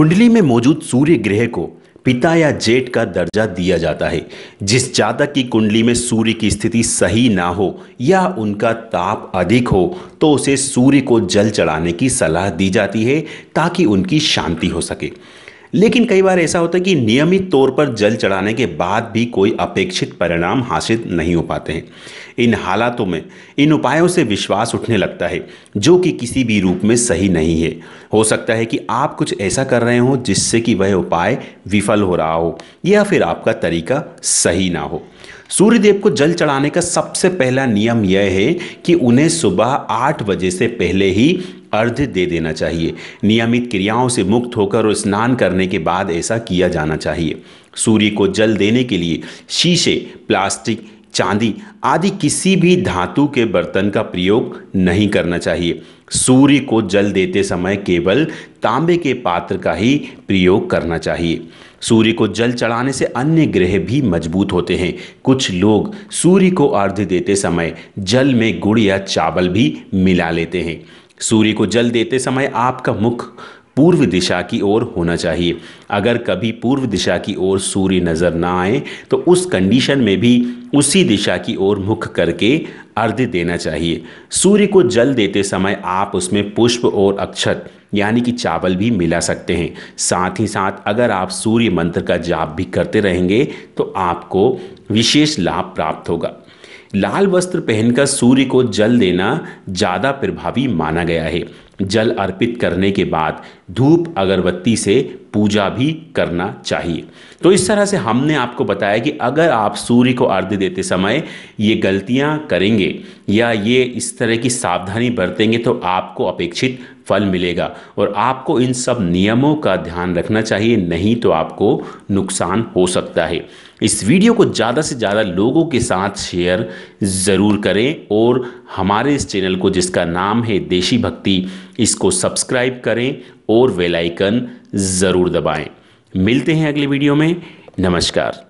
कुंडली में मौजूद सूर्य ग्रह को पिता या जेठ का दर्जा दिया जाता है। जिस जातक की कुंडली में सूर्य की स्थिति सही ना हो या उनका ताप अधिक हो तो उसे सूर्य को जल चढ़ाने की सलाह दी जाती है ताकि उनकी शांति हो सके। लेकिन कई बार ऐसा होता है कि नियमित तौर पर जल चढ़ाने के बाद भी कोई अपेक्षित परिणाम हासिल नहीं हो पाते हैं। इन हालातों में इन उपायों से विश्वास उठने लगता है, जो कि किसी भी रूप में सही नहीं है। हो सकता है कि आप कुछ ऐसा कर रहे हो जिससे कि वह उपाय विफल हो रहा हो, या फिर आपका तरीका सही ना हो। सूर्यदेव को जल चढ़ाने का सबसे पहला नियम यह है कि उन्हें सुबह आठ बजे से पहले ही अर्घ्य दे देना चाहिए। नियमित क्रियाओं से मुक्त होकर और स्नान करने के बाद ऐसा किया जाना चाहिए। सूर्य को जल देने के लिए शीशे, प्लास्टिक, चांदी आदि किसी भी धातु के बर्तन का प्रयोग नहीं करना चाहिए। सूर्य को जल देते समय केवल तांबे के पात्र का ही प्रयोग करना चाहिए। सूर्य को जल चढ़ाने से अन्य ग्रह भी मज़बूत होते हैं। कुछ लोग सूर्य को अर्घ्य देते समय जल में गुड़ या चावल भी मिला लेते हैं। सूर्य को जल देते समय आपका मुख पूर्व दिशा की ओर होना चाहिए। अगर कभी पूर्व दिशा की ओर सूर्य नज़र ना आए तो उस कंडीशन में भी उसी दिशा की ओर मुख करके अर्घ्य देना चाहिए। सूर्य को जल देते समय आप उसमें पुष्प और अक्षत, यानी कि चावल भी मिला सकते हैं। साथ ही साथ अगर आप सूर्य मंत्र का जाप भी करते रहेंगे तो आपको विशेष लाभ प्राप्त होगा। लाल वस्त्र पहनकर सूर्य को जल देना ज़्यादा प्रभावी माना गया है। जल अर्पित करने के बाद धूप अगरबत्ती से पूजा भी करना चाहिए। तो इस तरह से हमने आपको बताया कि अगर आप सूर्य को अर्घ्य देते समय ये गलतियाँ करेंगे या ये इस तरह की सावधानी बरतेंगे तो आपको अपेक्षित फल मिलेगा और आपको इन सब नियमों का ध्यान रखना चाहिए, नहीं तो आपको नुकसान हो सकता है। इस वीडियो को ज़्यादा से ज़्यादा लोगों के साथ शेयर ज़रूर करें और हमारे इस चैनल को जिसका नाम है देशी भक्ति इसको सब्सक्राइब करें और वेलाइकन ज़रूर दबाएँ। मिलते हैं अगले वीडियो में। नमस्कार।